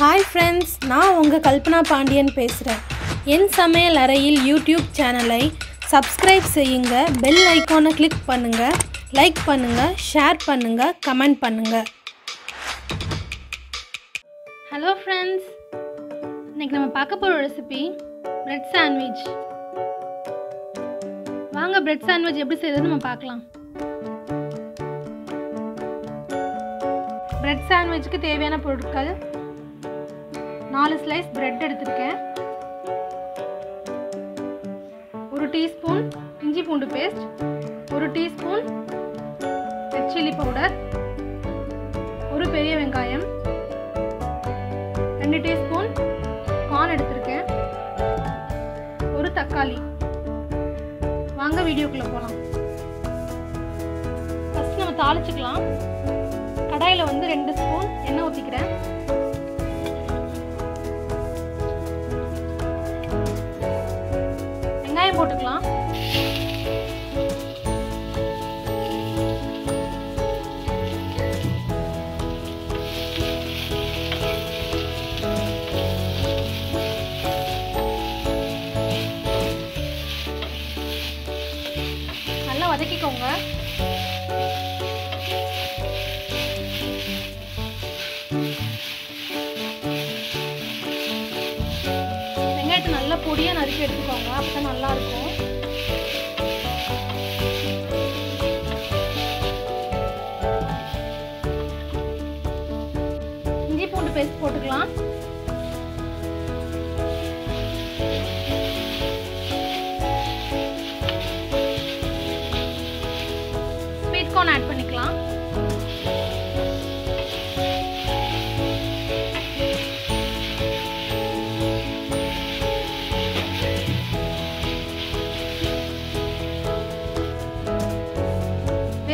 Hi friends நான் உங்கள் கல்பனா பாண்டியன் பேசுகிறேன் என் சமையல் அறையில் யூடியூப் சேனலை சப்ஸ்கிரைப் செய்யுங்க பெல் ஐக்கானை கிளிக் பண்ணுங்கள் லைக் பண்ணுங்கள் ஷேர் பண்ணுங்கள் கமெண்ட் பண்ணுங்கள் ஹலோ ஃப்ரெண்ட்ஸ் இன்றைக்கி நம்ம பார்க்க போகிற ரெசிபி பிரெட் சாண்ட்விச் வாங்க பிரெட் சாண்ட்விச் எப்படி செய்யறதுன்னு நம்ம பார்க்கலாம். பிரெட் சாண்ட்விச்சுக்கு தேவையான பொருட்கள் நாலு ஸ்லைஸ் பிரெட் எடுத்திருக்கேன். ஒரு டீஸ்பூன் இஞ்சி பூண்டு பேஸ்ட் ஒரு டீஸ்பூன் ரெட் சில்லி பவுடர் ஒரு பெரிய வெங்காயம் ரெண்டு டீஸ்பூன் கார்ன் எடுத்திருக்கேன். ஒரு தக்காளி. வாங்க வீடியோக்குள்ளே போகலாம் ஃபஸ்ட் நம்ம தாளிச்சுக்கலாம். கடாயில் வந்து ரெண்டு ஸ்பூன் வரைக்கும் எடுத்துக்கோங்க அப்போ நல்லாயிருக்கும்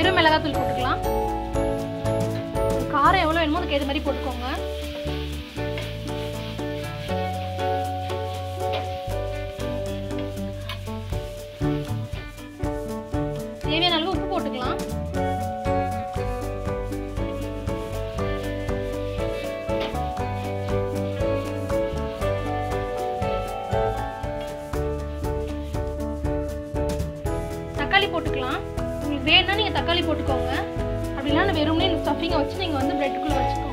வெறும் மிளகாத்தூள் போட்டுக்கலாம். காரம் எவ்வளோ வேணுமோ அதுக்கு ஏற்ற மாதிரி போட்டுக்கோங்க. தேவையான அளவு உப்பு போட்டுக்கலாம். தக்காளி போட்டுக்கலாம். வேணும்னா நீங்கள் தக்காளி போட்டுக்கோங்க. அப்படின்னா வெறும்னே இந்த ஸ்டஃபிங்கை வச்சு நீங்கள் வந்து ப்ரெட்டுக்குள்ளே வச்சுக்கோங்க.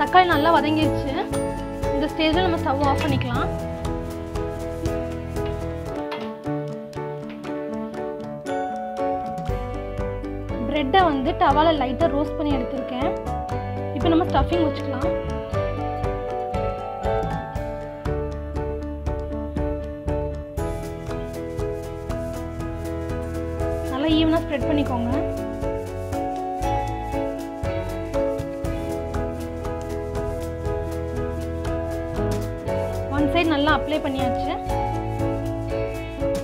தக்காளி நல்லா வதங்கிடுச்சு இந்த ஸ்டேஜில் நம்ம ஸ்டவ் ஆஃப் பண்ணிக்கலாம். ப்ரெட்டை வந்து டவாவில் லைட்டாக ரோஸ்ட் பண்ணி எடுத்திருக்கேன். இப்போ நம்ம ஸ்டஃபிங் வச்சுக்கலாம். நல்லா ஈவனாக ஸ்ப்ரெட் பண்ணிக்கோங்க. ஒன் சைடு நல்லா அப்ளை பண்ணியாச்சு.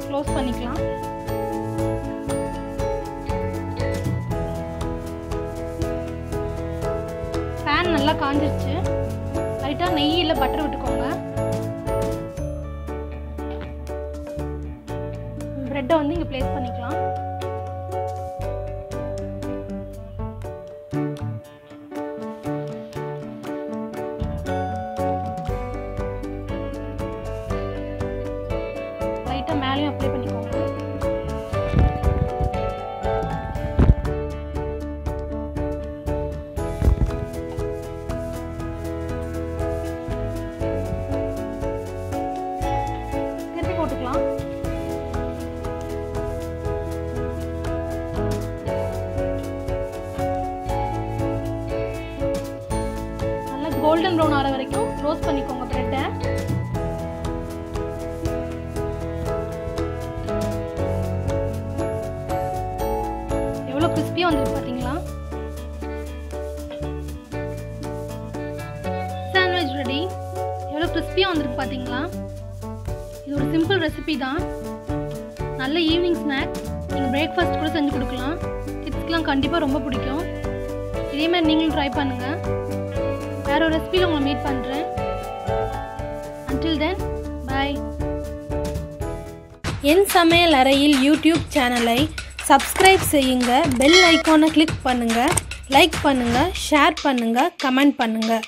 க்ளோஸ் பண்ணிக்கலாம். பேன் நல்லா காஞ்சிருச்சு. லைட்டாக நெய் இல்லை பட்டர் விட்டுக்கோங்க. ப்ரெட்டை வந்து இங்கே ப்ளேஸ் பண்ணிக்கலாம். பார்க்கலாம். நல்லா கோல்டன் ப்ரௌன் ஆகிற வரைக்கும் ரோஸ்ட் பண்ணிக்கோங்க ப்ரெட்டை எவ்வளோ கிறிஸ்பியாக வந்துருக்கு பார்த்தீங்களா சாண்ட்விச் ரெடி எவ்வளோ கிறிஸ்பியாக வந்திருக்கு பார்த்தீங்களா இது ஒரு சிம்பிள் ரெசிபி தான். நல்ல ஈவினிங் ஸ்நாக் நீங்கள் பிரேக்ஃபாஸ்ட் கூட செஞ்சு கொடுக்கலாம். கிட்ஸ்க்கெலாம் கண்டிப்பாக ரொம்ப பிடிக்கும். இதே மாதிரி நீங்களும் ட்ரை பண்ணுங்கள் வேற ஒரு ரெசிபியில் உங்களை மீட் பண்ணுறேன் அன்டில் தென் பாய் என் சமையல் அறையில் யூடியூப் சேனலை சப்ஸ்கிரைப் செய்யுங்க. பெல் ஐக்கானை கிளிக் பண்ணுங்கள் லைக் பண்ணுங்கள் ஷேர் பண்ணுங்கள் கமெண்ட் பண்ணுங்கள்